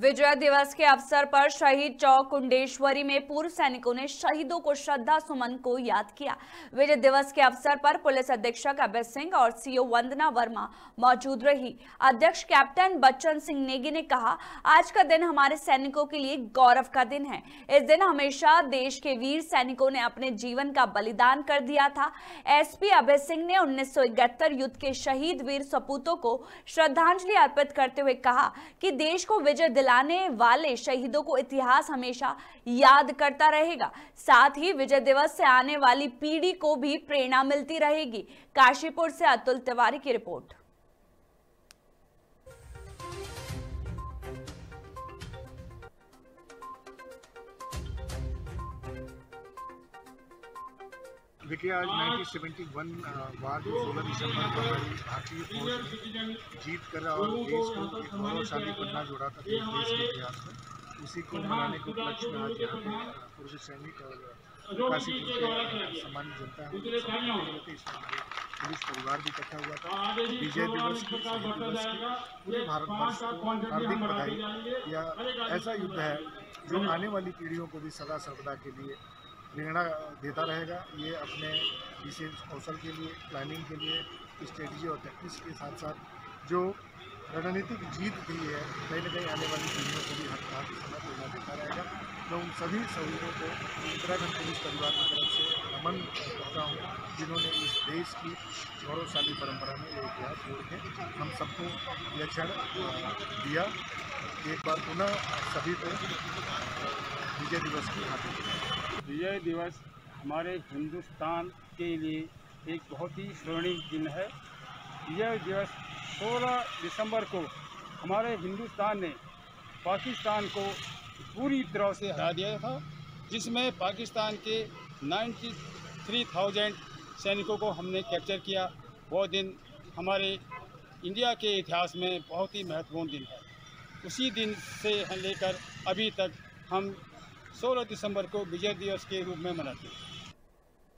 विजय दिवस के अवसर पर शहीद चौक कुंडेश्वरी में पूर्व सैनिकों ने शहीदों को श्रद्धा सुमन को याद किया। विजय दिवस के अवसर पर पुलिस अधीक्षक अभय सिंह और सीओ वंदना वर्मा मौजूद रही। अध्यक्ष कैप्टन बच्चन सिंह नेगी ने कहा, आज का दिन हमारे सैनिकों के लिए गौरव का दिन है। इस दिन हमेशा देश के वीर सैनिकों ने अपने जीवन का बलिदान कर दिया था। एसपी अभय सिंह ने उन्नीस सौ इकहत्तर युद्ध के शहीद वीर सपूतों को श्रद्धांजलि अर्पित करते हुए कहा कि देश को विजय दिलाने वाले शहीदों को इतिहास हमेशा याद करता रहेगा। साथ ही विजय दिवस से आने वाली पीढ़ी को भी प्रेरणा मिलती रहेगी। काशीपुर से अतुल तिवारी की रिपोर्ट। देखिए आज 1971 बाद 16 दिसंबर को हमारी भारतीय फौज जीत कर और देश को एक गौरवशाली पन्ना जोड़ा था देश के इतिहास में। उसी को मनाने के उपलक्ष्य में आज यहाँ पे पूर्व सैनिक और काशीपुर के सम्मानित जनता है। पुलिस परिवार भी इकट्ठा हुआ था। विजय दिवस की दिवस की पूरे भारतवर्ष को हार्दिक बधाई या ऐसा युद्ध है जो आने वाली पीढ़ियों को भी सदा सर्वदा के लिए प्रेरणा देता रहेगा ये अपने विशेष कौशल के लिए प्लानिंग के लिए स्ट्रेटजी और टेक्निक्स के साथ साथ जो रणनीतिक जीत दी है कहीं ना कहीं आने वाली पीढ़ियों को भी हर तरह के समय प्रेरणा देता रहेगा। मैं उन सभी शहीदों को उत्तराखंड पुलिस परिवार की तरफ़ से नमन करता हूँ, जिन्होंने इस देश की गौरवशाली परंपरा में ये इतिहास जोड़ के हम सबको यह क्षण दिया। एक बार पुनः सभी को विजय दिवस की हार्दिक विजय दिवस हमारे हिंदुस्तान के लिए एक बहुत ही स्वर्णिम दिन है। विजय दिवस 16 दिसंबर को हमारे हिंदुस्तान ने पाकिस्तान को पूरी तरह से हरा दिया था जिसमें पाकिस्तान के 93,000 सैनिकों को हमने कैप्चर किया। वो दिन हमारे इंडिया के इतिहास में बहुत ही महत्वपूर्ण दिन है। उसी दिन से लेकर अभी तक हम 16 दिसंबर को विजय दिवस के रूप में मनाते हैं।